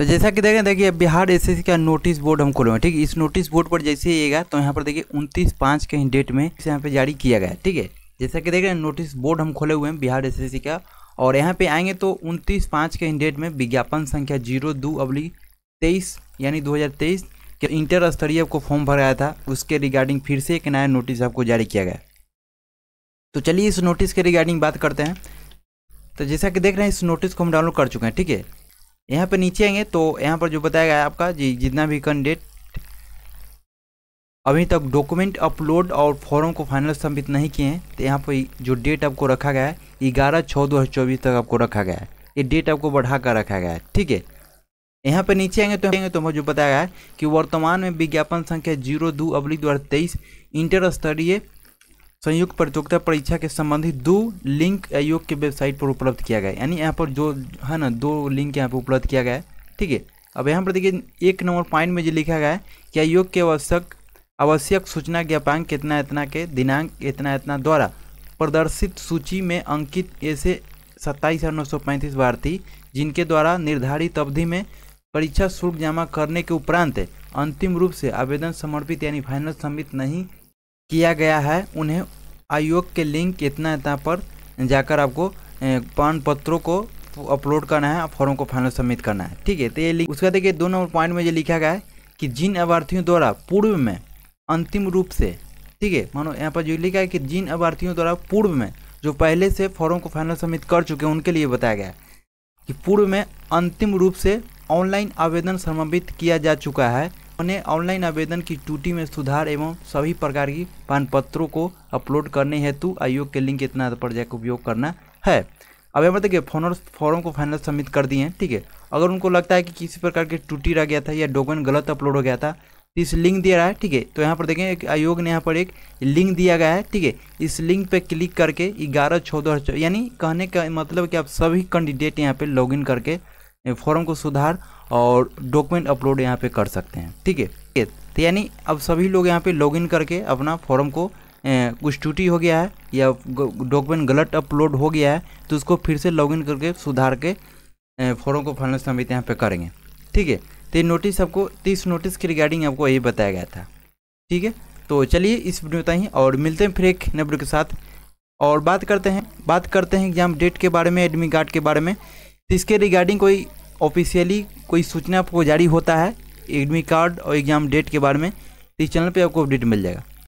तो जैसा कि देखें, देखिए, बिहार एसएससी का नोटिस बोर्ड हम खोले हैं, ठीक इस नोटिस बोर्ड पर जैसे ही आएगा तो यहाँ पर देखिए, उनतीस पाँच के डेट में इसे यहाँ पे जारी किया गया ठीक है? जैसा कि देख रहे हैं नोटिस बोर्ड हम खोले हुए हैं बिहार एस का, और यहाँ पे आएँगे तो उनतीस पाँच के डेट में विज्ञापन संख्या ज़ीरो दो अबली तेईस, यानी दो हज़ार तेईस, के इंटर स्तरीय को फॉर्म भराया था, उसके रिगार्डिंग फिर से एक नया नोटिस आपको जारी किया गया तो चलिए इस नोटिस के रिगार्डिंग बात करते हैं। तो जैसा कि देख रहे हैं, इस नोटिस को हम डाउनलोड कर चुके हैं, ठीक है? यहाँ पर नीचे आएँगे तो यहाँ पर जो बताया गया आपका, जी, जितना भी कैंडिडेट अभी तक डॉक्यूमेंट अपलोड और फॉर्म को फाइनल सबमिट नहीं किए हैं तो यहाँ पर जो डेट आपको रखा गया है, ग्यारह छः दो हज़ार चौबीस तक आपको रखा गया है। ये डेट आपको बढ़ा कर रखा गया है, ठीक है? यहाँ पर नीचे आएँगे तो आएँगे तो जो बताया गया है कि वर्तमान में विज्ञापन संख्या ज़ीरो दो अब्लिक दो हज़ार तेईस इंटर स्तरीय संयुक्त प्रतियोगिता परीक्षा के संबंधित दो लिंक आयोग के वेबसाइट पर उपलब्ध किया गया यानी यहाँ पर जो है ना, दो लिंक यहाँ पर उपलब्ध किया गया ठीक है? अब यहाँ पर देखिए, एक नंबर पॉइंट में जो लिखा गया है कि आयोग के आवश्यक आवश्यक सूचना ज्ञापांक इतना इतना के दिनांक, इतना इतना द्वारा प्रदर्शित सूची में अंकित ऐसे सत्ताईस हज़ार नौ सौ पैंतीस भारती जिनके द्वारा निर्धारित अवधि में परीक्षा शुल्क जमा करने के उपरांत अंतिम रूप से आवेदन समर्पित यानी फाइनल सबमिट नहीं किया गया है, उन्हें आयोग के लिंक इतना इतना पर जाकर आपको पान पत्रों को अपलोड करना है फॉर्म को फाइनल सबमिट करना है। ठीक है तो ये उसका देखिए दो नंबर पॉइंट में ये लिखा गया है कि जिन अभ्यर्थियों द्वारा पूर्व में अंतिम रूप से, ठीक है, मानो यहाँ पर जो लिखा है कि जिन अभ्यर्थियों द्वारा पूर्व में, जो पहले से फॉर्म को फाइनल सबमिट कर चुके हैं, उनके लिए बताया गया है कि पूर्व में अंतिम रूप से ऑनलाइन आवेदन समर्पित किया जा चुका है उन्हें ऑनलाइन आवेदन की टूटी में सुधार एवं सभी प्रकार की पान पत्रों को अपलोड करने हेतु आयोग के लिंक इतना पर जाकर उपयोग करना है। अब यहाँ पर देखिए, फ़ोन फॉर्म को फाइनल सबमिट कर दिए हैं, ठीक है? अगर उनको लगता है कि किसी प्रकार की टूटी रह गया था या डॉक्यूमेंट गलत अपलोड हो गया था, इस लिंक दिया रहा है, ठीक है? तो यहाँ पर देखें, एक आयोग ने यहाँ पर एक लिंक दिया गया है, ठीक है? इस लिंक पे क्लिक करके ग्यारह चौदह, यानी कहने का मतलब कि आप सभी कैंडिडेट यहाँ पे लॉगिन करके फॉर्म को सुधार और डॉक्यूमेंट अपलोड यहाँ पे कर सकते हैं। ठीक है? तो यानी अब सभी लोग यहाँ पे लॉगिन करके अपना फॉर्म को कुछ टूटी हो गया है या डॉक्यूमेंट गलत अपलोड हो गया है तो उसको फिर से लॉगिन करके सुधार के फॉर्म को फाइनल सबमिट यहाँ पे करेंगे। ठीक है? तो ये नोटिस आपको, तीस नोटिस के रिगार्डिंग आपको यही बताया गया था। ठीक है? तो चलिए इस वीडियो में ही और मिलते हैं फिर एक वीडियो के साथ। और बात करते हैं, बात करते हैं एग्ज़ाम डेट के बारे में एडमिट कार्ड के बारे में। तो इसके रिगार्डिंग कोई ऑफिशियली कोई सूचना आपको जारी होता है एडमिट कार्ड और एग्ज़ाम डेट के बारे में तो इस चैनल पे आपको अपडेट मिल जाएगा।